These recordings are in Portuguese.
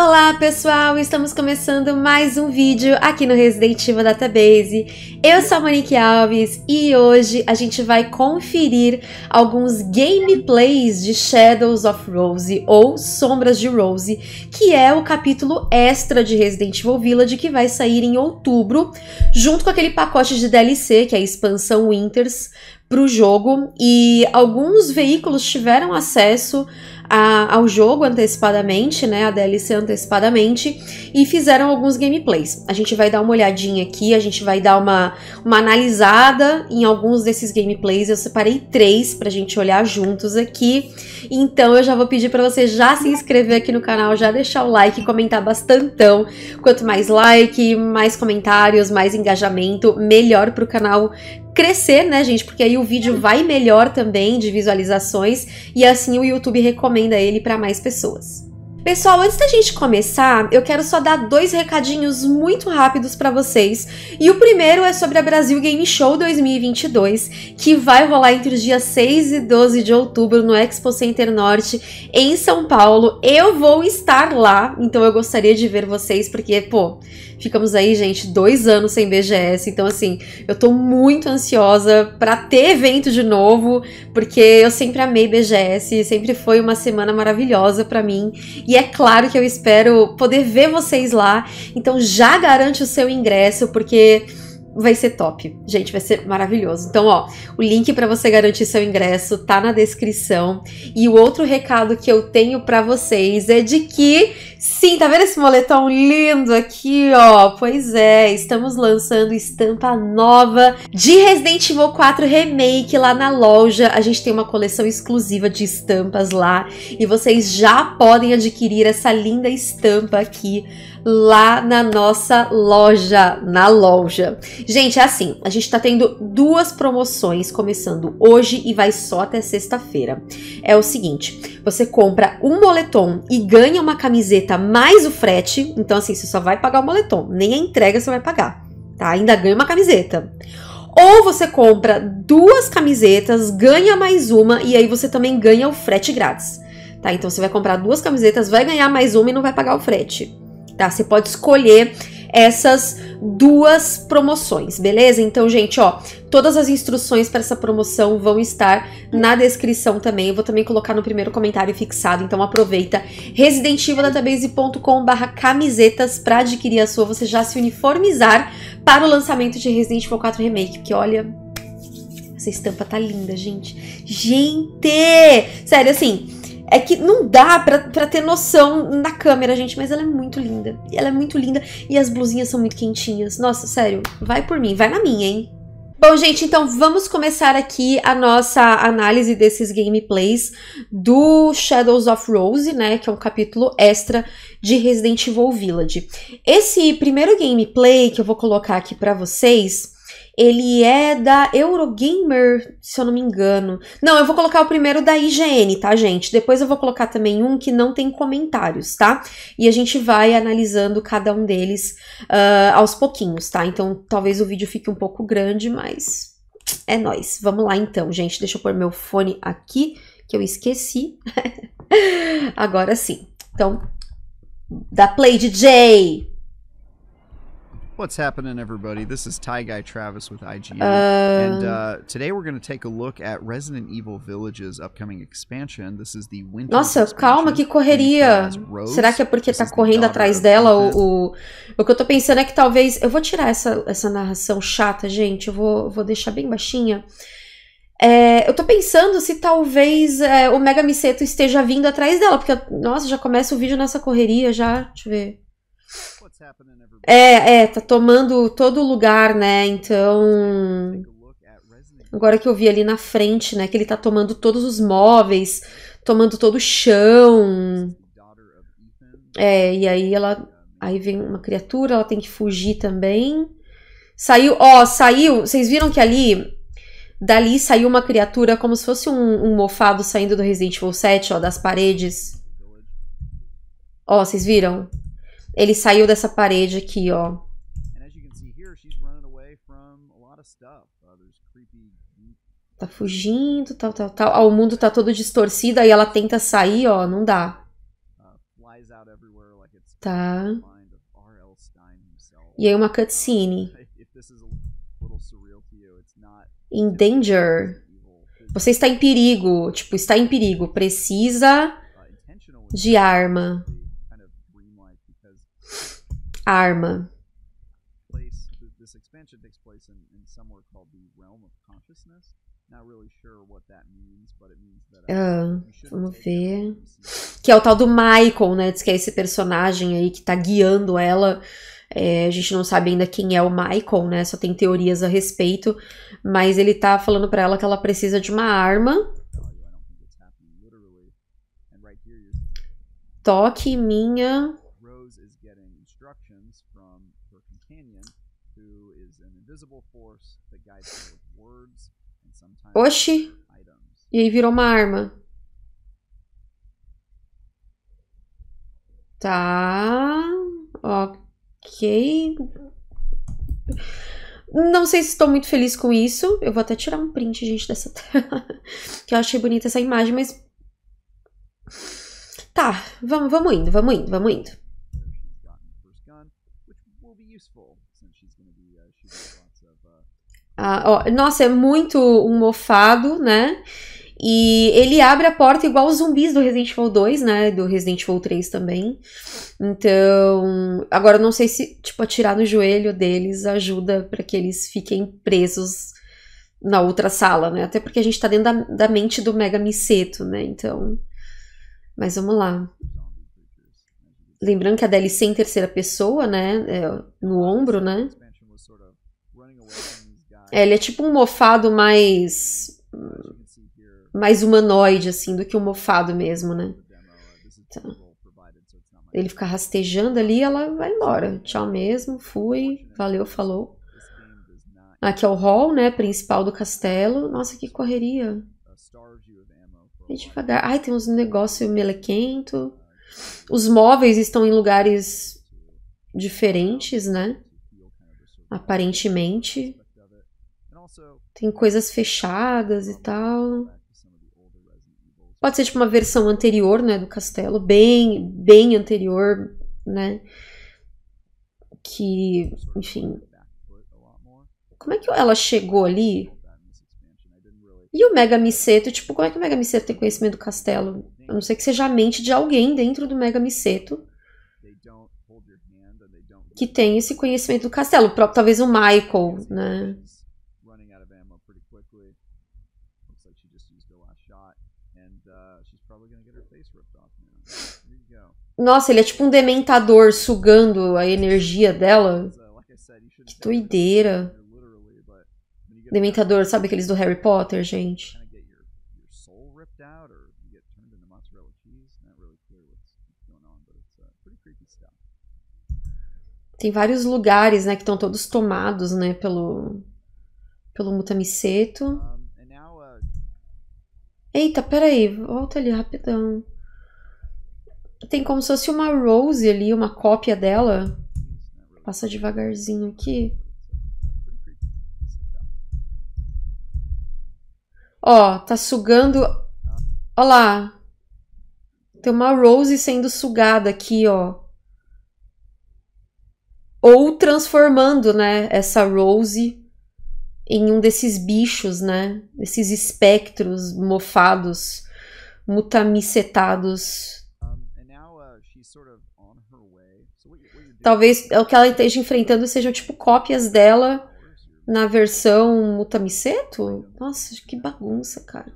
Olá pessoal, estamos começando mais um vídeo aqui no Resident Evil Database. Eu sou a Monique Alves e hoje a gente vai conferir alguns gameplays de Shadows of Rose ou Sombras de Rose, que é o capítulo extra de Resident Evil Village que vai sair em outubro, junto com aquele pacote de DLC, que é a expansão Winters, para o jogo. E alguns veículos tiveram acesso a, ao jogo antecipadamente, né, a DLC antecipadamente, e fizeram alguns gameplays. A gente vai dar uma olhadinha aqui, a gente vai dar uma, uma analisada em alguns desses gameplays. Eu separei três pra gente olhar juntos aqui. Então eu já vou pedir para você já se inscrever aqui no canal, já deixar o like comentar bastantão. Quanto mais like, mais comentários, mais engajamento, melhor pro canal crescer, né, gente? Porque aí o vídeo vai melhor também de visualizações e assim o YouTube recomenda ele para mais pessoas. Pessoal, antes da gente começar, eu quero só dar dois recadinhos muito rápidos para vocês. E o primeiro é sobre a Brasil Game Show 2022, que vai rolar entre os dias 6 e 12 de outubro no Expo Center Norte, em São Paulo. Eu vou estar lá, então eu gostaria de ver vocês, porque, pô, ficamos aí, gente, dois anos sem BGS. Então, assim, eu tô muito ansiosa para ter evento de novo, porque eu sempre amei BGS, sempre foi uma semana maravilhosa para mim. E é claro que eu espero poder ver vocês lá. Então já garante o seu ingresso, porque vai ser top. Gente, vai ser maravilhoso. Então, ó, o link para você garantir seu ingresso tá na descrição. E o outro recado que eu tenho para vocês é de que, sim, tá vendo esse moletom lindo aqui, ó? Pois é, estamos lançando estampa nova de Resident Evil 4 Remake lá na loja. A gente tem uma coleção exclusiva de estampas lá e vocês já podem adquirir essa linda estampa aqui lá na nossa loja, na loja. Gente, é assim, a gente tá tendo duas promoções começando hoje e vai só até sexta-feira. É o seguinte, você compra um moletom e ganha uma camiseta mais o frete, então assim, você só vai pagar o moletom, nem a entrega você vai pagar, tá? Ainda ganha uma camiseta. Ou você compra duas camisetas, ganha mais uma e aí você também ganha o frete grátis. Tá? Então você vai comprar duas camisetas, vai ganhar mais uma e não vai pagar o frete tá? Você pode escolher essas duas promoções, beleza? Então, gente, ó, todas as instruções para essa promoção vão estar na descrição também. Eu vou também colocar no primeiro comentário fixado, então aproveita residentivildatabase.com/barra camisetas para adquirir a sua, você já se uniformizar para o lançamento de Resident Evil 4 Remake, porque olha, essa estampa tá linda, gente. Gente! Sério, assim, é que não dá pra, pra ter noção na câmera, gente, mas ela é muito linda. Ela é muito linda e as blusinhas são muito quentinhas. Nossa, sério, vai por mim, vai na minha, hein? Bom, gente, então vamos começar aqui a nossa análise desses gameplays do Shadows of Rose, né, que é um capítulo extra de Resident Evil Village. Esse primeiro gameplay que eu vou colocar aqui para vocês ele é da Eurogamer, se eu não me engano. Não, eu vou colocar o primeiro da IGN, tá, gente? Depois eu vou colocar também um que não tem comentários, tá? E a gente vai analisando cada um deles uh, aos pouquinhos, tá? Então talvez o vídeo fique um pouco grande, mas é nóis. Vamos lá então, gente. Deixa eu pôr meu fone aqui, que eu esqueci. Agora sim. Então, da Play DJ! What's happening, everybody? This is Ty Guy Travis with IGN, uh... and uh, today we're going to take a look at Resident Evil Village's upcoming expansion. This is the Winter Nossa, calma, que correria! Será que é porque tá correndo atrás dela? O, o, o que eu tô pensando é que talvez. Eu vou tirar essa, essa narração chata, gente. Eu vou, vou deixar bem baixinha. É, eu tô pensando se talvez é, o Mega Miseto esteja vindo atrás dela, porque, nossa, já começa o vídeo nessa correria já. Deixa eu ver. É, é, tá tomando todo lugar, né? Então. Agora que eu vi ali na frente, né? Que ele tá tomando todos os móveis, tomando todo o chão. É, e aí ela. Aí vem uma criatura, ela tem que fugir também. Saiu, ó, saiu. Vocês viram que ali. Dali saiu uma criatura como se fosse um, um mofado saindo do Resident Evil 7, ó, das paredes. Ó, vocês viram? Ele saiu dessa parede aqui, ó. Uh, tá fugindo, tal, tal, tal. Ah, o mundo tá todo distorcido, aí ela tenta sair, ó, não dá. Uh, Tá. E aí uma cutscene. In danger. Você está em perigo. Tipo, está em perigo. Precisa de arma. Arma. Uh, vamos ver. Que é o tal do Michael, né? Diz que é esse personagem aí que tá guiando ela. É, a gente não sabe ainda quem é o Michael, né? Só tem teorias a respeito. Mas ele tá falando para ela que ela precisa de uma arma. Toque minha. Oxi! E aí virou uma arma. Tá. Ok. Não sei se estou muito feliz com isso. Eu vou até tirar um print, gente, dessa tela. que eu achei bonita essa imagem, mas. Tá, vamos, vamos indo, vamos indo, vamos indo. Ah, ó, nossa, é muito um mofado, né? E ele abre a porta igual os zumbis do Resident Evil 2, né? Do Resident Evil 3 também. Então, agora não sei se, tipo, atirar no joelho deles ajuda para que eles fiquem presos na outra sala, né? Até porque a gente tá dentro da, da mente do Mega Miseto, né? Então. Mas vamos lá. Lembrando que a DLC é em terceira pessoa, né? É, no ombro, né? Ele é tipo um mofado mais mais humanoide, assim, do que um mofado mesmo, né? Tá. Ele fica rastejando ali ela vai embora. Tchau mesmo, fui, valeu, falou. Aqui é o hall, né, principal do castelo. Nossa, que correria. Vai devagar. Ai, tem uns negócios melequento. Os móveis estão em lugares diferentes, né? Aparentemente. Tem coisas fechadas e tal. Pode ser tipo uma versão anterior, né, do castelo, bem, bem anterior, né? Que, enfim. Como é que ela chegou ali? E o Mega Miseto, tipo, como é que o Mega Miseto tem conhecimento do castelo? A não ser que seja a mente de alguém dentro do Mega Miseto que tem esse conhecimento do castelo. Talvez o Michael, né? Nossa, ele é tipo um dementador sugando a energia dela. Que doideira. Dementador, sabe aqueles do Harry Potter, gente? Tem vários lugares, né, que estão todos tomados, né, pelo pelo Mutamiceto. Eita, peraí, volta ali rapidão. Tem como se fosse uma Rose ali, uma cópia dela. Passa devagarzinho aqui. Ó, tá sugando. Ó lá. Tem uma Rose sendo sugada aqui, ó. Ou transformando, né, essa Rose em um desses bichos, né? Esses espectros mofados, mutamicetados Talvez o que ela esteja enfrentando sejam tipo cópias dela na versão Mutamiceto? Nossa, que bagunça, cara.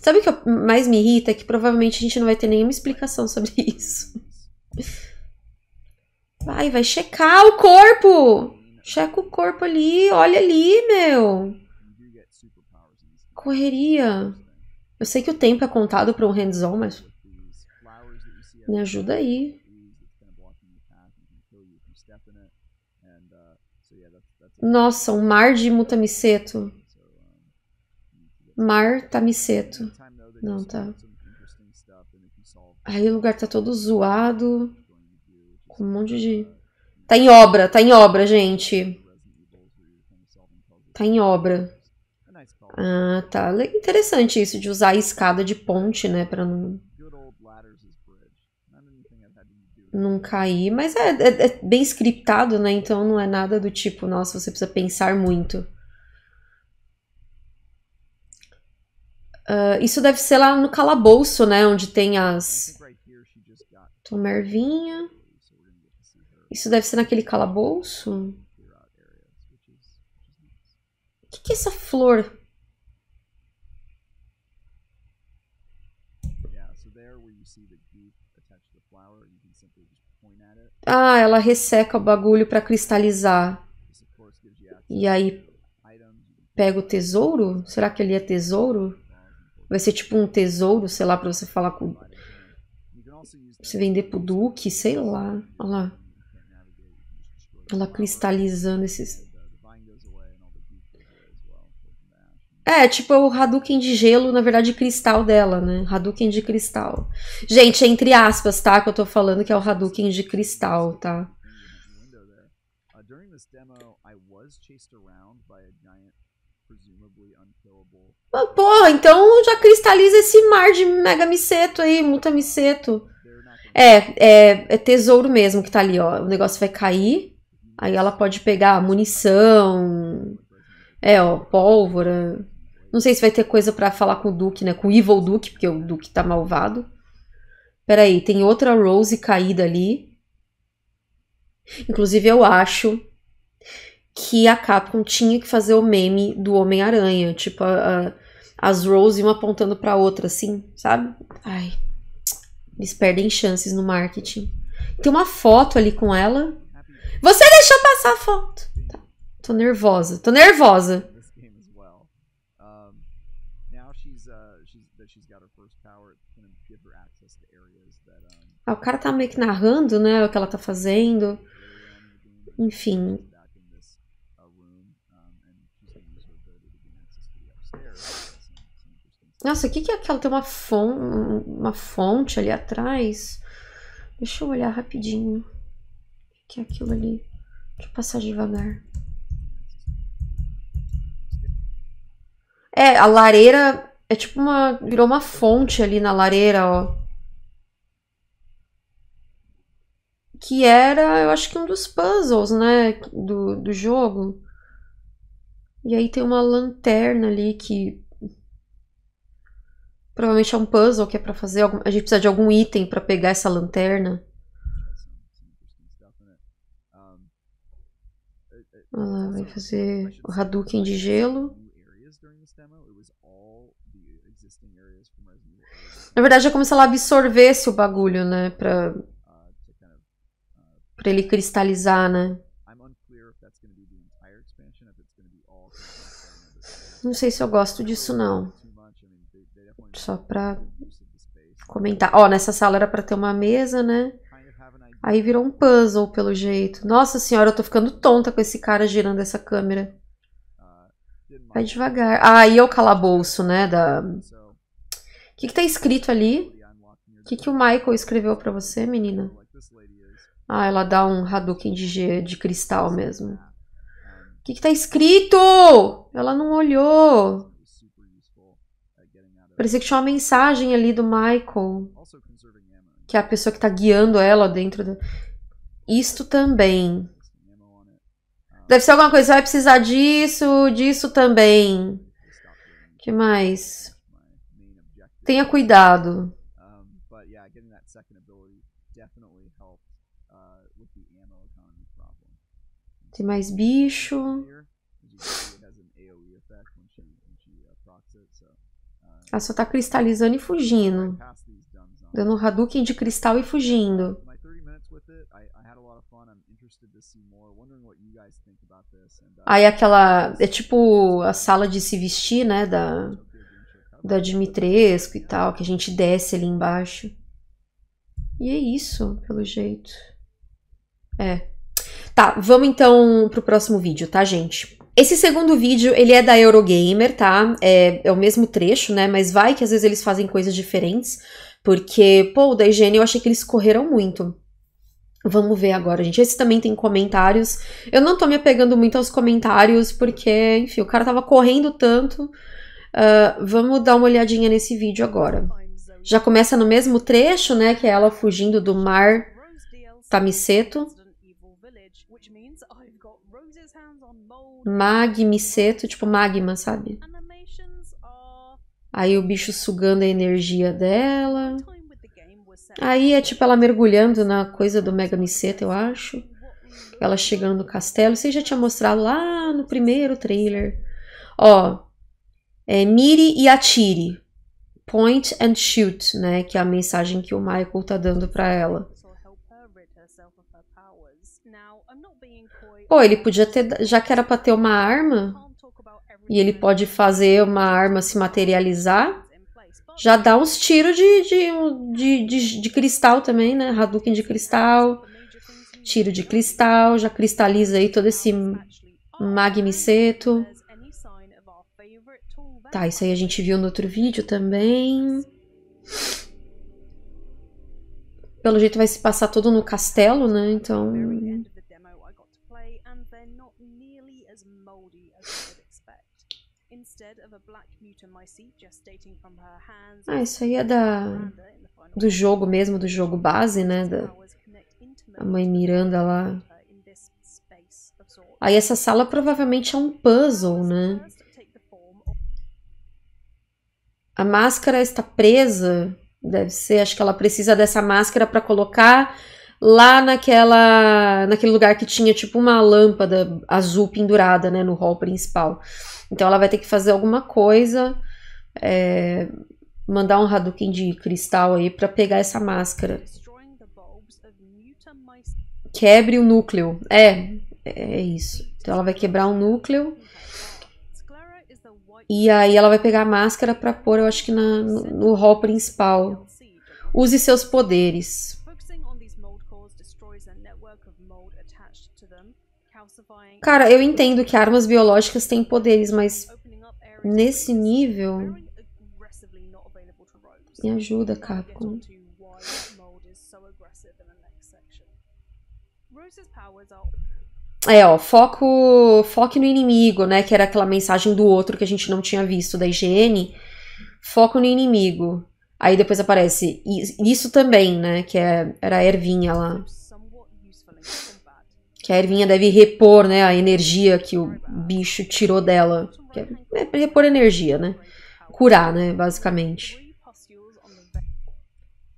Sabe o que mais me irrita? É que provavelmente a gente não vai ter nenhuma explicação sobre isso. Vai, vai checar o corpo! Checa o corpo ali, olha ali, meu. Correria. Eu sei que o tempo é contado para um hands-on, mas me ajuda aí. Nossa, um mar de mutamiceto. Mar tamiceto. Não, tá. Aí o lugar tá todo zoado. Com um monte de... Tá em obra, tá em obra, gente. Tá em obra. Ah, tá. Interessante isso de usar a escada de ponte, né, pra não... não cair. Mas é, é, é, bem scriptado, né? Então não é nada do tipo, nossa, você precisa pensar muito. Uh, isso deve ser lá no calabouço, né? Onde tem as. Tomervinha. Isso deve ser naquele calabouço? O que, que é essa flor? Ah, ela resseca o bagulho para cristalizar. E aí pega o tesouro? Será que ali é tesouro? Vai ser tipo um tesouro, sei lá, pra você falar com. Você vender pro Duque, sei lá. Olha lá. Ela cristalizando esses. É, tipo o Hadouken de gelo, na verdade, cristal dela, né? Hadouken de cristal. Gente, entre aspas, tá? Que eu tô falando que é o Hadouken de cristal, tá? Ah, porra, então já cristaliza esse mar de Mega Miseto aí, Muta Miseto. É, é, é tesouro mesmo que tá ali, ó. O negócio vai cair. Aí ela pode pegar munição. É, ó, pólvora. Não sei se vai ter coisa para falar com o Duke, né? Com o Evil Duke, porque o Duke tá malvado. Peraí, tem outra Rose caída ali. Inclusive, eu acho que a Capcom tinha que fazer o meme do Homem-Aranha. Tipo, a, a, as Rose iam apontando pra outra, assim, sabe? Ai. Eles perdem chances no marketing. Tem uma foto ali com ela. Você deixou passar a foto. Tá. Tô nervosa. Tô nervosa. Ah, o cara tá meio que narrando, né, o que ela tá fazendo. Enfim. Nossa, o que, que é aquela? Tem uma, fon uma fonte ali atrás. Deixa eu olhar rapidinho. O que é aquilo ali? Deixa eu passar devagar. É, a lareira é tipo uma. Virou uma fonte ali na lareira, ó. Que era, eu acho que um dos puzzles, né? Do, do jogo. E aí tem uma lanterna ali que Provavelmente é um puzzle que é para fazer. Algum... A gente precisa de algum item para pegar essa lanterna. Olha lá, vai fazer o Hadouken de gelo. Na verdade é como se ela absorvesse o bagulho, né? Pra, pra ele cristalizar, né? Não sei se eu gosto disso, não. Só pra comentar. Ó, nessa sala era pra ter uma mesa, né? Aí virou um puzzle, pelo jeito. Nossa senhora, eu tô ficando tonta com esse cara girando essa câmera. Vai devagar. Ah, aí é o calabouço, né? Da... O que, que tá escrito ali? O que, que o Michael escreveu pra você, menina? Ah, ela dá um Hadouken de, G, de cristal mesmo. O que, que tá escrito? Ela não olhou. Parecia que tinha uma mensagem ali do Michael. Que é a pessoa que tá guiando ela dentro do... Isto também. Deve ser alguma coisa. Vai precisar disso, disso também. que mais? Tenha cuidado. Tem mais bicho. Ela só tá cristalizando e fugindo. Dando um Hadouken de cristal e fugindo. Aí aquela... É tipo a sala de se vestir, né? Da, da Dimitrescu e tal. Que a gente desce ali embaixo. E é isso, pelo jeito. É. Tá, vamos então pro próximo vídeo, tá, gente? Esse segundo vídeo, ele é da Eurogamer, tá? É, é o mesmo trecho, né? Mas vai que às vezes eles fazem coisas diferentes. Porque, pô, o da higiene eu achei que eles correram muito. Vamos ver agora, gente. Esse também tem comentários. Eu não tô me apegando muito aos comentários, porque, enfim, o cara tava correndo tanto. Uh, vamos dar uma olhadinha nesse vídeo agora. Já começa no mesmo trecho, né? Que é ela fugindo do mar Tamiseto. Magmiseto, tipo magma, sabe? Aí o bicho sugando a energia dela. Aí é tipo ela mergulhando na coisa do Mega Miseto, eu acho. Ela chegando no castelo. Você já tinha mostrado lá no primeiro trailer. Ó, é mire e atire. Point and shoot, né? Que é a mensagem que o Michael tá dando para ela. Pô, ele podia ter, já que era pra ter uma arma, e ele pode fazer uma arma se materializar, já dá uns tiros de, de, de, de, cristal também, né? Hadouken de cristal, tiro de cristal, já cristaliza aí todo esse magmiceto. Tá, isso aí a gente viu no outro vídeo também. Pelo jeito vai se passar todo no castelo, né? Então... Ah, isso aí é da do jogo mesmo, do jogo base, né? Da a mãe Miranda lá. Aí essa sala provavelmente é um puzzle, né? A máscara está presa. Deve ser, acho que ela precisa dessa máscara para colocar lá naquela naquele lugar que tinha tipo uma lâmpada azul pendurada, né, no hall principal. Então ela vai ter que fazer alguma coisa, é, mandar um Hadouken de cristal aí para pegar essa máscara. Quebre o núcleo. É, é isso. Então ela vai quebrar um núcleo e aí ela vai pegar a máscara para pôr, eu acho que na, no, no hall principal. Use seus poderes. Cara, eu entendo que armas biológicas têm poderes, mas nesse nível... Me ajuda, Capcom. É, ó, foco, foque no inimigo, né? Que era aquela mensagem do outro que a gente não tinha visto, da higiene. Foco no inimigo. Aí depois aparece isso também, né? Que é, era a ervinha lá. Que a ervinha deve repor, né? A energia que o bicho tirou dela. Que é, é repor energia, né? Curar, né? Basicamente.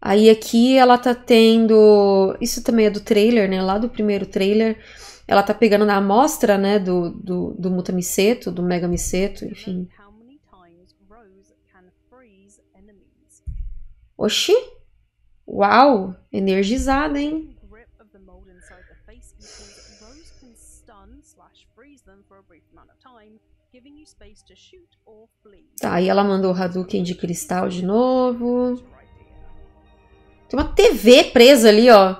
Aí aqui ela tá tendo... Isso também é do trailer, né? Lá do primeiro trailer ela tá pegando na amostra, né, do, do, do mutamiceto, do megamiceto, enfim. Oxi! Uau! Energizada, hein? Tá, aí ela mandou o Hadouken de cristal de novo. Tem uma TV presa ali, ó.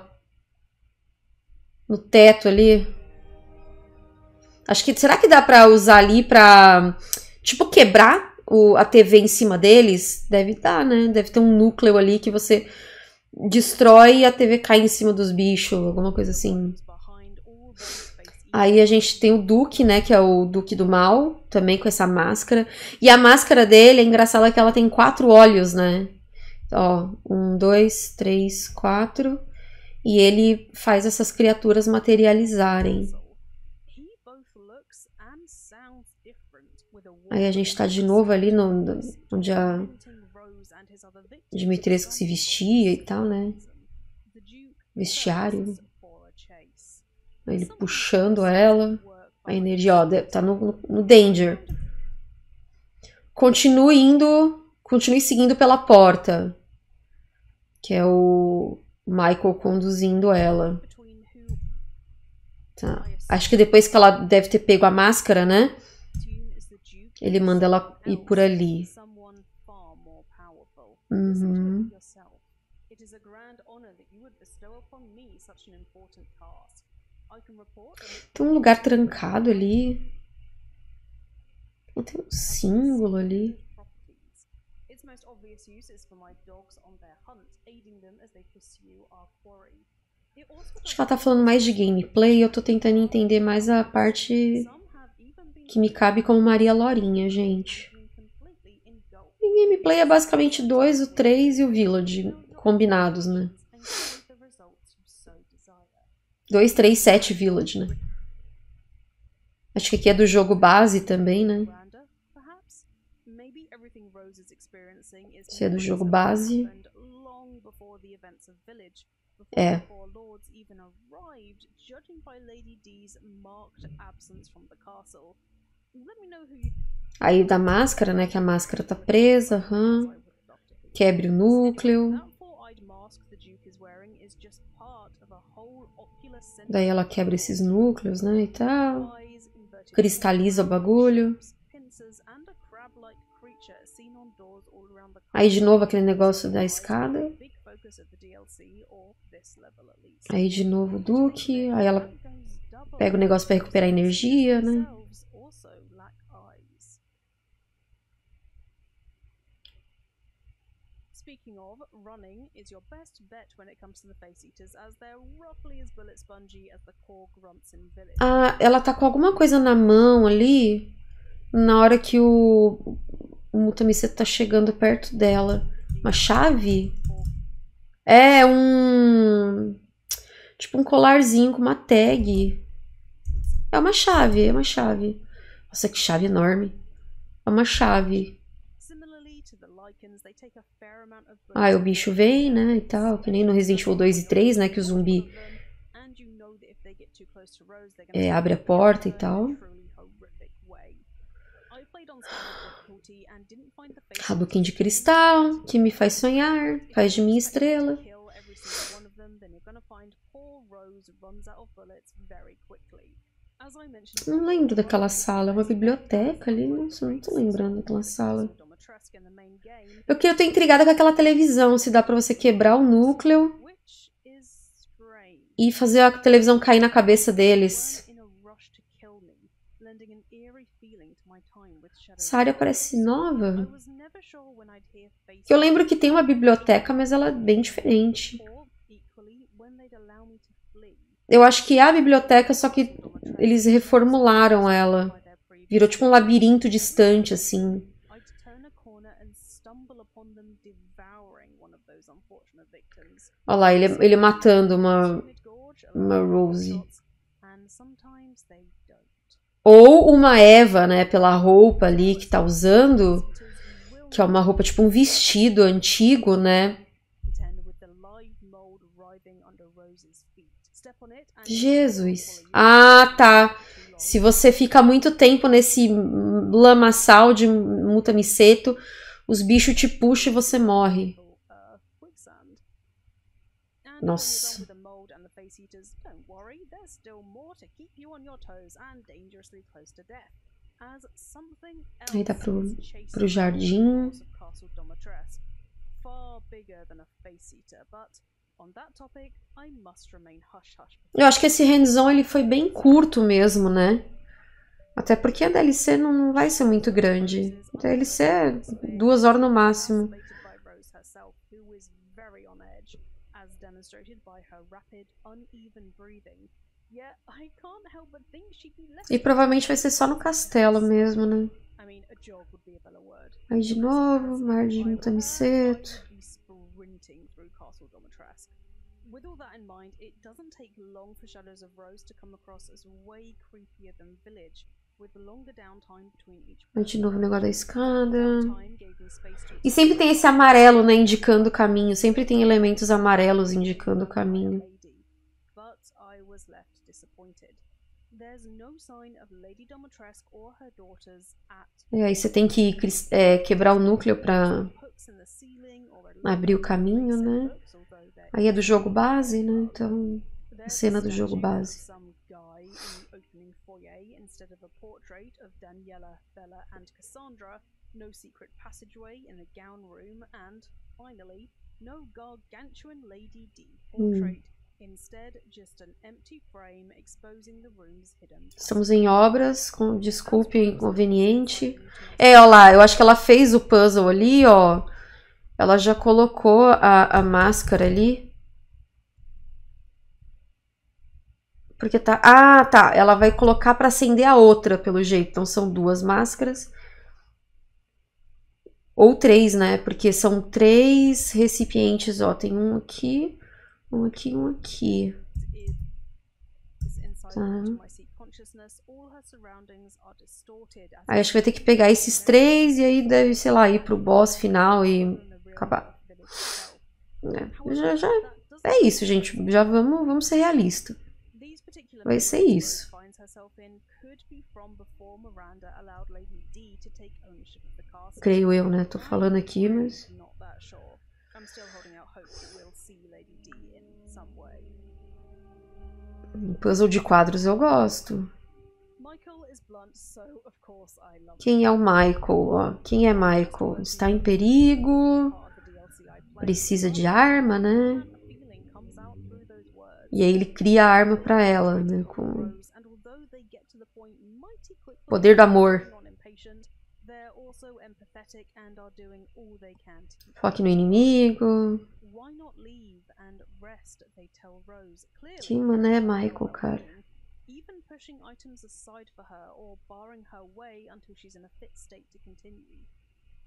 No teto ali. Acho que será que dá para usar ali para tipo quebrar o, a TV em cima deles? Deve dar, né? Deve ter um núcleo ali que você destrói e a TV cai em cima dos bichos, alguma coisa assim. Aí a gente tem o Duque, né? Que é o Duque do Mal, também com essa máscara. E a máscara dele é engraçada que ela tem quatro olhos, né? Ó, um, dois, três, quatro. E ele faz essas criaturas materializarem. Aí a gente tá de novo ali no, onde a Dimitrescu se vestia e tal, né? Vestiário. Ele puxando ela. A energia, ó, tá no, no danger. Continue indo, continue seguindo pela porta. Que é o Michael conduzindo ela. Tá. Acho que depois que ela deve ter pego a máscara, né? Ele manda ela ir por ali. Uhum. Tem um lugar trancado ali. Tem um símbolo ali. Acho que ela tá falando mais de gameplay. Eu tô tentando entender mais a parte que me cabe como Maria Lorinha, gente. E gameplay é basicamente dois, o 3 e o Village combinados, né? 237 Village, né? Acho que aqui é do jogo base também, né? Esse é do jogo base. É. Aí da máscara, né? Que a máscara tá presa. Uhum. Quebre o núcleo. Daí ela quebra esses núcleos, né? E tal. Cristaliza o bagulho. Aí de novo aquele negócio da escada. Aí de novo o Duke. Aí ela pega o negócio para recuperar energia, né? Speaking of, running is your best bet when it comes to the face eaters, as they're roughly as bullet spongy as the core grunts in village. Ah, ela tá com alguma coisa na mão ali, na hora que o, o Mutamiseto tá chegando perto dela. Uma chave? É um. Tipo um colarzinho com uma tag. É uma chave, é uma chave. Nossa, que chave enorme. É uma chave. Ah, o bicho vem, né, e tal, que nem no Resident Evil 2 e 3, né, que o zumbi é, abre a porta e tal. Hadouken de cristal, que me faz sonhar, faz de mim estrela. Não lembro daquela sala, é uma biblioteca ali, nossa, não tô lembrando daquela sala. Eu que eu tô intrigada com aquela televisão, se dá pra você quebrar o núcleo e fazer a televisão cair na cabeça deles. Essa área parece nova. Eu lembro que tem uma biblioteca, mas ela é bem diferente. Eu acho que é a biblioteca, só que eles reformularam ela. Virou tipo um labirinto distante, assim. Olha lá, ele, ele matando uma, uma Rose. Ou uma Eva, né, pela roupa ali que tá usando, que é uma roupa tipo um vestido antigo, né? Jesus. Ah, tá. Se você fica muito tempo nesse lamaçal de mutamiceto, os bichos te puxam e você morre. Nossa. Aí tá pro, pro jardim. Eu acho que esse hands-on ele foi bem curto mesmo, né? Até porque a DLC não vai ser muito grande. A DLC é duas horas no máximo. E provavelmente vai ser só no castelo mesmo, né? Aí de novo, mar de Mutamiceto. With all that in mind, it doesn't take long for Shadows of Rose to come across as way creepier than Village, Aí de novo o negócio da escada. E sempre tem esse amarelo, né, indicando o caminho. Sempre tem elementos amarelos indicando o caminho. E aí você tem que é, quebrar o núcleo para abrir o caminho, né? Aí é do jogo base, né? Então, cena do jogo base. no secret passageway in gown room, and, finally, no gargantuan Lady D portrait. Mm. Instead, just an empty frame exposing the room's hidden. Estamos em obras, com desculpe inconveniente. É, ó lá, eu acho que ela fez o puzzle ali, ó. Ela já colocou a, a máscara ali. Porque tá. Ah, tá. Ela vai colocar para acender a outra, pelo jeito. Então são duas máscaras. Ou três, né? Porque são três recipientes, ó. Tem um aqui, um aqui um aqui. Tá. Aí acho que vai ter que pegar esses três e aí deve, sei lá, ir pro boss final e acabar. É, já, já, é isso, gente. Já vamos, vamos ser realistas. Vai ser isso. Creio eu, né? Tô falando aqui, mas... Puzzle de quadros eu gosto. Quem é o Michael? Quem é Michael? Está em perigo? Precisa de arma, né? E aí ele cria a arma para ela, né? Com poder do amor. Foque no inimigo. Que mané Michael, cara. Even pushing items aside for her or barring her way until she's in a fit state to continue.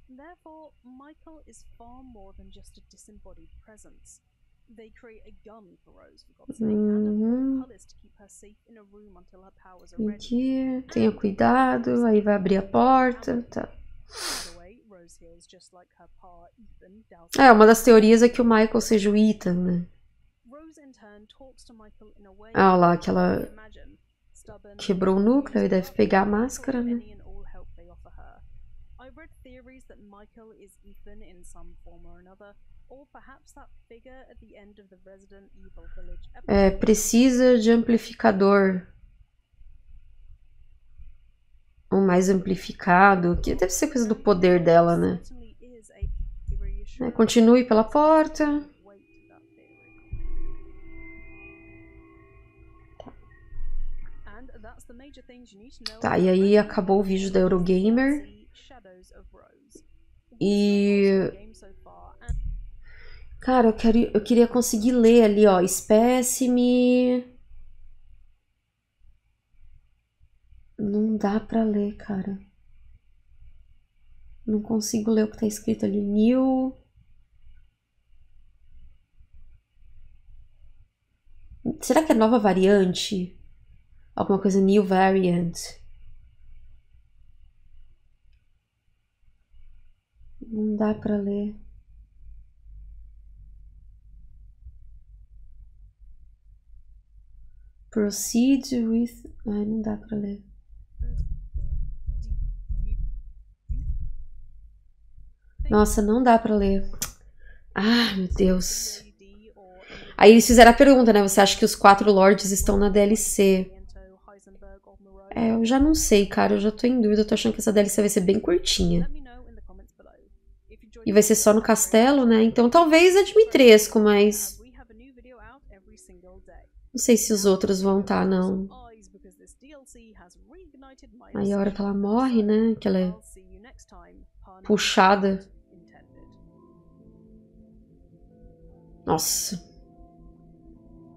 Therefore, Michael is far more than just a disembodied presence. They create a gun for Rose, for God's sake, uhum. and a to keep her safe in a room until her powers are ready. Aqui, tenha cuidado, aí vai abrir a porta, tá. É, uma das teorias é que o Michael seja o Ethan, né? Ah, lá, que ela quebrou o núcleo e deve pegar a máscara, né? É, precisa de amplificador. Um mais amplificado, que deve ser coisa do poder dela, né? É, continue pela porta. Tá, e aí acabou o vídeo da Eurogamer. E... Cara, eu, quero, eu queria conseguir ler ali, ó. Espécime... Não dá pra ler, cara. Não consigo ler o que tá escrito ali. New... Será que é nova variante? alguma coisa new variant. Não dá para ler. Proceed with. Ai, não dá para ler. Nossa, não dá para ler. Ah, meu Deus. Aí eles fizeram a pergunta, né? Você acha que os quatro lords estão na DLC? É, eu já não sei, cara. Eu já tô em dúvida. Eu tô achando que essa DLC vai ser bem curtinha. E vai ser só no castelo, né? Então talvez a Dimitrescu, mas... Não sei se os outros vão estar, tá, não. Aí a hora que ela morre, né? Que ela é puxada. Nossa.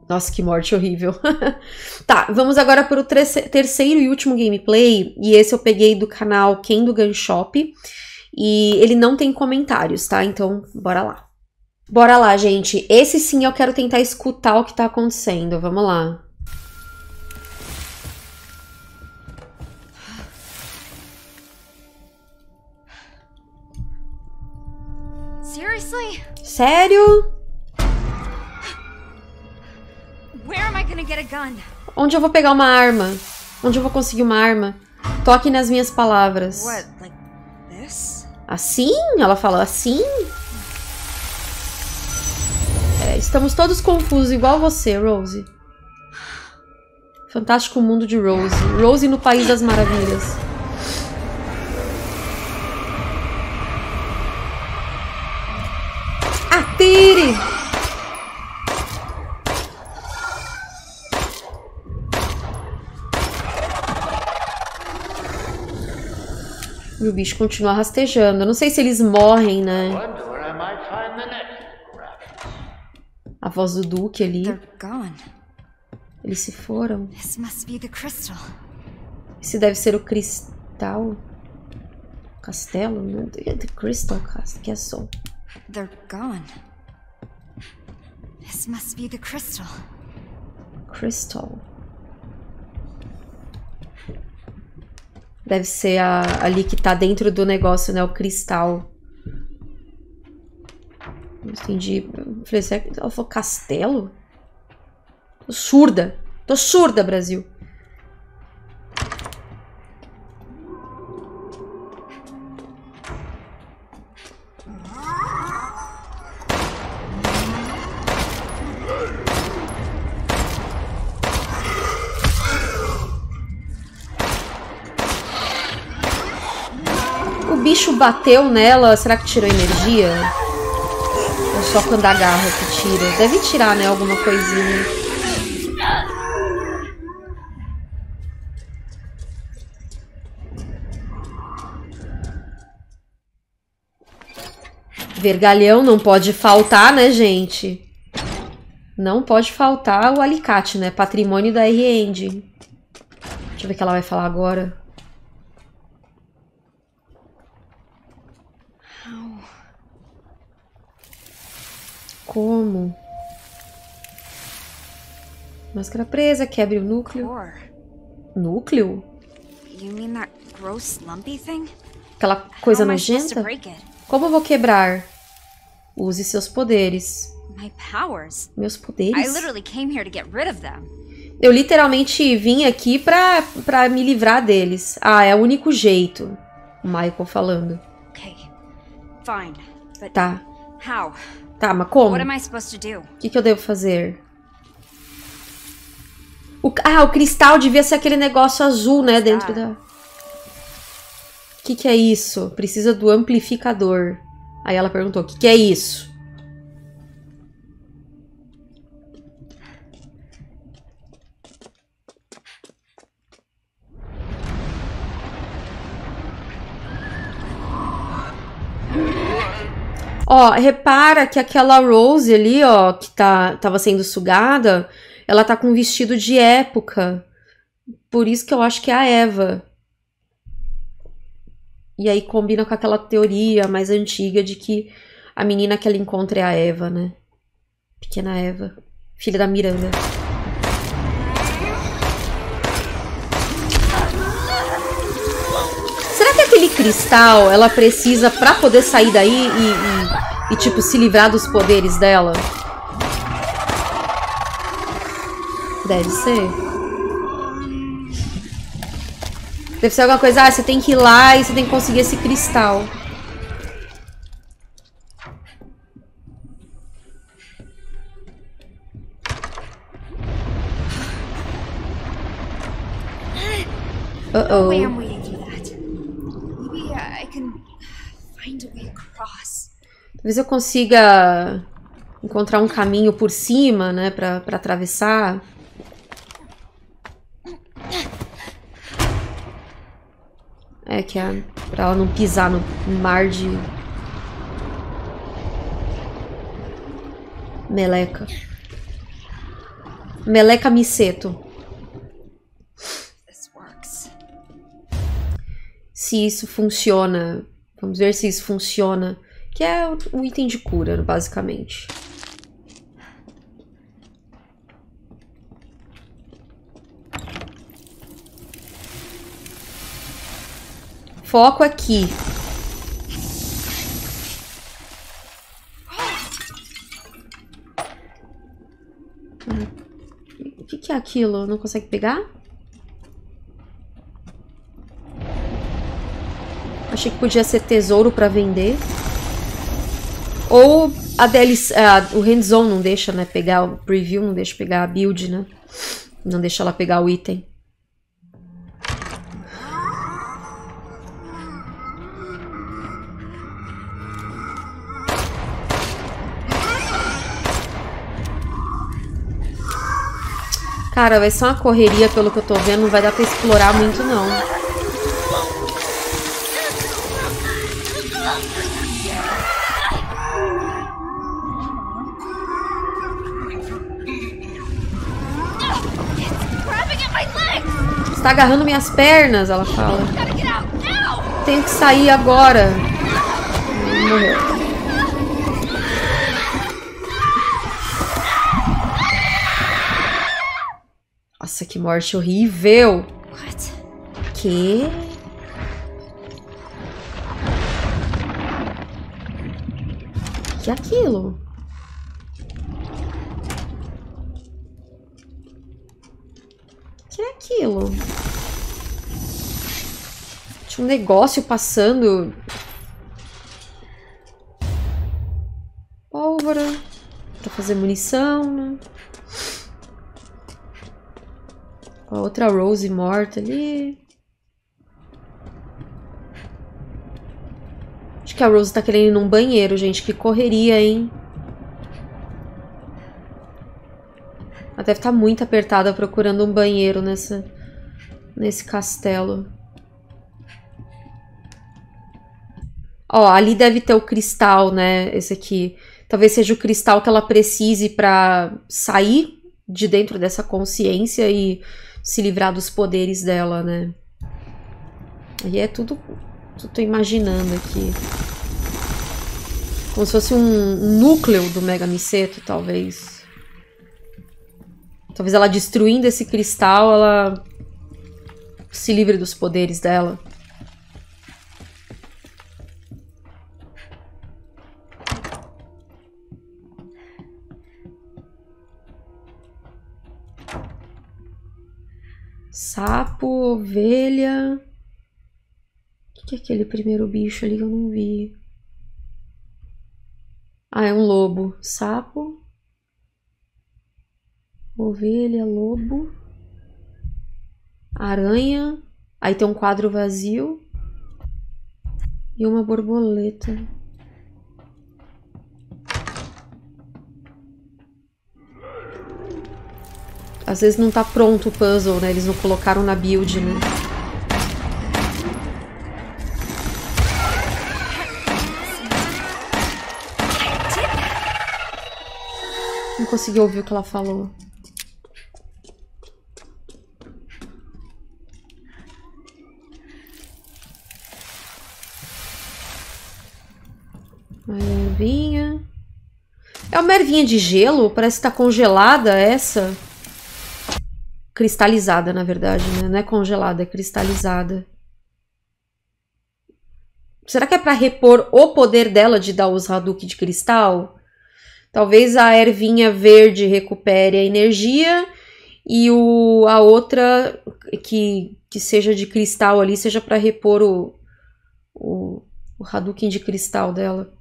Nossa, que morte horrível. tá, vamos agora para o terceiro e último gameplay. E esse eu peguei do canal Ken do Gun Shop. E ele não tem comentários, tá? Então, bora lá. Bora lá, gente. Esse sim eu quero tentar escutar o que tá acontecendo. Vamos lá. Seriously? Sério? Onde eu vou pegar uma arma? Onde eu vou conseguir uma arma? Toque nas minhas palavras. Assim? Ela fala assim? Estamos todos confusos, igual você, Rose. Fantástico mundo de Rose. Rose no País das Maravilhas. Atire! E o bicho continua rastejando. Eu não sei se eles morrem, né? a voz do Duque ali. Eles se foram. Esse deve ser o cristal. Castelo? Não, the Crystal Castle. They're gone. This must be the crystal. Crystal. Deve ser a, ali que tá dentro do negócio, né? O cristal. Não entendi. Falei, será que ela falou castelo? Tô surda. Tô surda, Brasil. O bicho bateu nela, será que tirou energia? Só quando agarra que tira? Deve tirar, né, alguma coisinha. Vergalhão não pode faltar, né, gente? Não pode faltar o alicate, né? Patrimônio da R-Engine. Deixa eu ver o que ela vai falar agora. Como? Máscara presa, quebre o núcleo. Núcleo? Aquela coisa nojenta? Como vou quebrar? Use seus poderes. Meus poderes? Eu literalmente vim aqui pra, pra me livrar deles. Ah, é o único jeito. O Michael falando. Tá. Tá, mas como? O que, que eu devo fazer? O, ah, o cristal devia ser aquele negócio azul, né? Dentro da... O que, que é isso? Precisa do amplificador. Aí ela perguntou, o que, que é isso? Ó, repara que aquela Rose ali, ó, que tá, tava sendo sugada, ela tá com um vestido de época. Por isso que eu acho que é a Eva. E aí combina com aquela teoria mais antiga de que a menina que ela encontra é a Eva, né? Pequena Eva, filha da Miranda. Será que aquele cristal ela precisa para poder sair daí e, e, e, tipo, se livrar dos poderes dela? Deve ser. Deve ser alguma coisa, ah, você tem que ir lá e você tem que conseguir esse cristal. Uh oh. Talvez eu consiga encontrar um caminho por cima, né, pra, pra atravessar. É que é pra ela não pisar no mar de... Meleca. Meleca miceto. Se isso funciona. Vamos ver se isso funciona que é o item de cura, basicamente. Foco aqui. O que, que é aquilo? Não consegue pegar? Achei que podia ser tesouro para vender. Ou a DLC, o hands-on não deixa, né, pegar o preview, não deixa pegar a build, né? Não deixa ela pegar o item. Cara, vai ser uma correria pelo que eu tô vendo, não vai dar pra explorar muito não. está agarrando minhas pernas, ela tá. fala. Tenho que sair agora. Morreu. Nossa, que morte horrível. What? Que? Que é aquilo? Aquilo? Tinha um negócio passando. Pólvora. Pra fazer munição, né? A outra Rose morta ali. Acho que a Rose tá querendo ir num banheiro, gente. Que correria, hein? Deve estar tá muito apertada procurando um banheiro nessa, nesse castelo. Ó, ali deve ter o cristal, né? Esse aqui. Talvez seja o cristal que ela precise para sair de dentro dessa consciência e se livrar dos poderes dela, né? Aí é tudo. Eu tô imaginando aqui. Como se fosse um, núcleo do Mega Miseto, talvez. Talvez ela destruindo esse cristal, ela se livre dos poderes dela. Sapo, ovelha. O que é aquele primeiro bicho ali que eu não vi? Ah, é um lobo. Sapo. Ovelha, lobo. Aranha. Aí tem um quadro vazio. E uma borboleta. Às vezes não tá pronto o puzzle, né? Eles não colocaram na build, né? Não consegui ouvir o que ela falou. Uma ervinha de gelo? Parece que tá congelada essa cristalizada, na verdade, né? Não é congelada, é cristalizada. Será que é para repor o poder dela de dar os Hadouken de cristal? Talvez a ervinha verde recupere a energia e o, a outra que, que seja de cristal ali seja para repor o, o, o Hadouken de cristal dela.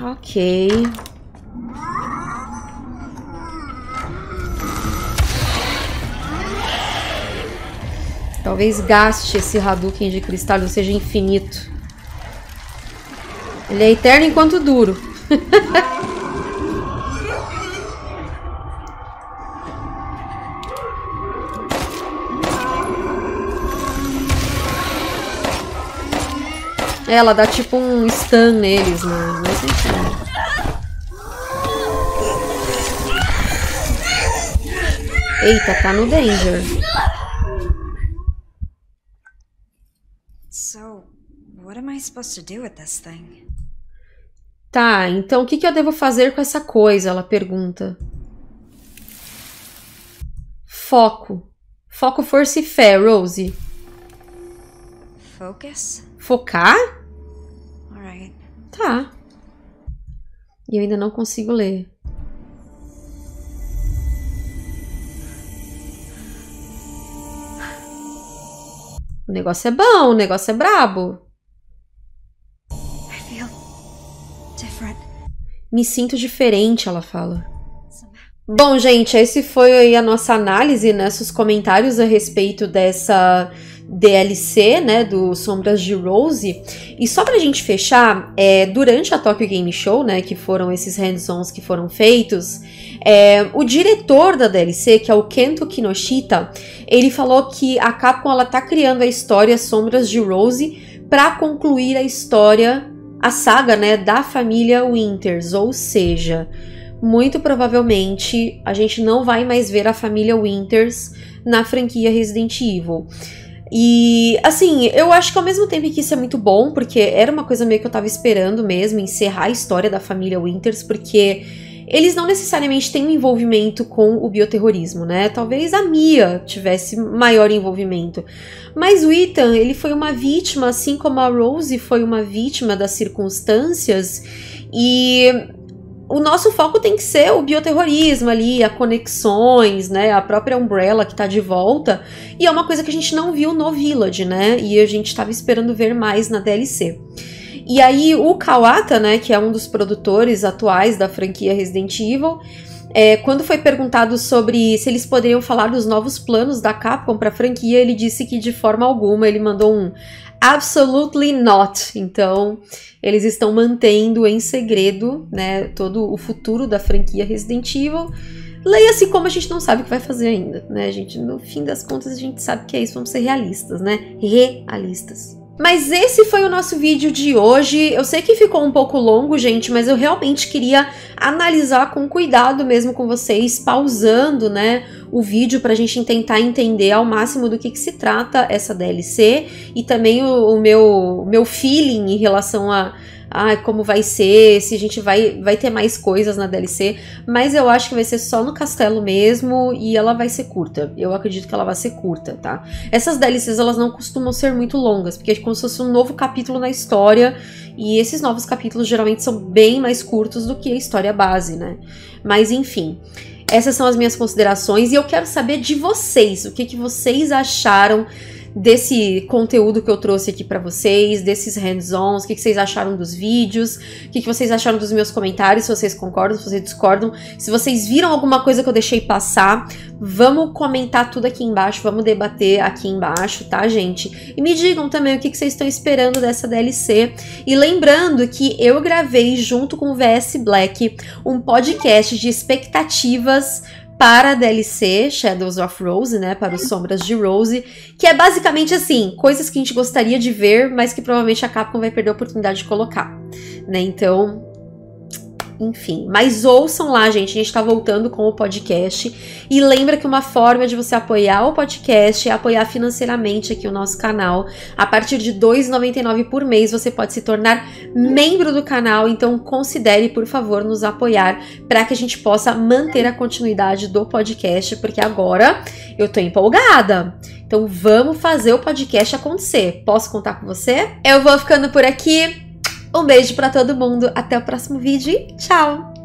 Ok. Talvez gaste esse Hadouken de cristal, ou seja infinito. Ele é eterno enquanto duro. Ela dá tipo um stun neles, né? Mas enfim. Eita, tá no danger. Tá, então o que, que eu devo fazer com essa coisa? Ela pergunta. Foco. Foco, força e fé, Rose. Focus? Focar? Tá. E eu ainda não consigo ler. O negócio é bom, o negócio é brabo. Me sinto diferente, ela fala. Bom, gente, esse foi a nossa análise, né, seus comentários a respeito dessa DLC, né, do Sombras de Rose. E só pra gente fechar, é, durante a Tokyo Game Show, né, que foram esses hands-ons que foram feitos, é, o diretor da DLC, que é o Kento Kinoshita, ele falou que a Capcom ela tá criando a história Sombras de Rose para concluir a história a saga né, da família Winters, ou seja, muito provavelmente a gente não vai mais ver a família Winters na franquia Resident Evil. E assim, eu acho que ao mesmo tempo que isso é muito bom, porque era uma coisa meio que eu tava esperando mesmo, encerrar a história da família Winters, porque eles não necessariamente têm um envolvimento com o bioterrorismo, né? Talvez a Mia tivesse maior envolvimento. Mas o Ethan, ele foi uma vítima, assim como a Rose foi uma vítima das circunstâncias, e o nosso foco tem que ser o bioterrorismo ali, a conexões, né? A própria Umbrella que tá de volta. E é uma coisa que a gente não viu no Village, né? E a gente tava esperando ver mais na DLC. E aí o Kawata, né, que é um dos produtores atuais da franquia Resident Evil, é, quando foi perguntado sobre se eles poderiam falar dos novos planos da Capcom para a franquia, ele disse que de forma alguma ele mandou um absolutely not. Então, eles estão mantendo em segredo, né, todo o futuro da franquia Resident Evil. Leia-se como a gente não sabe o que vai fazer ainda, né, gente? No fim das contas, a gente sabe que é isso, vamos ser realistas, né? Realistas. Mas esse foi o nosso vídeo de hoje. Eu sei que ficou um pouco longo, gente, mas eu realmente queria analisar com cuidado mesmo com vocês, pausando, né, o vídeo pra gente tentar entender ao máximo do que, que se trata essa DLC e também o, o meu, meu feeling em relação a ah, como vai ser, se a gente vai, vai ter mais coisas na DLC, mas eu acho que vai ser só no castelo mesmo e ela vai ser curta. Eu acredito que ela vai ser curta, tá? Essas DLCs elas não costumam ser muito longas, porque é como se fosse um novo capítulo na história e esses novos capítulos geralmente são bem mais curtos do que a história base, né? Mas enfim. Essas são as minhas considerações e eu quero saber de vocês, o que, que vocês acharam desse conteúdo que eu trouxe aqui para vocês, desses hands-ons, o que, que, vocês acharam dos vídeos, o que, que, vocês acharam dos meus comentários, se vocês concordam, se vocês discordam, se vocês viram alguma coisa que eu deixei passar, vamos comentar tudo aqui embaixo, vamos debater aqui embaixo, tá, gente? E me digam também o que, que vocês estão esperando dessa DLC. E lembrando que eu gravei junto com o VS Black um podcast de expectativas para a DLC Shadows of Rose, né, para os Sombras de Rose, que é basicamente assim, coisas que a gente gostaria de ver, mas que provavelmente a Capcom vai perder a oportunidade de colocar, né? Então, enfim. Mas ouçam lá, gente. A gente tá voltando com o podcast. E lembra que uma forma de você apoiar o podcast é apoiar financeiramente aqui o nosso canal. A partir de R$ 2,99 por mês você pode se tornar membro do canal. Então considere, por favor, nos apoiar para que a gente possa manter a continuidade do podcast, porque agora eu tô empolgada. Então vamos fazer o podcast acontecer. Posso contar com você? Eu vou ficando por aqui. Um beijo para todo mundo, até o próximo vídeo e tchau!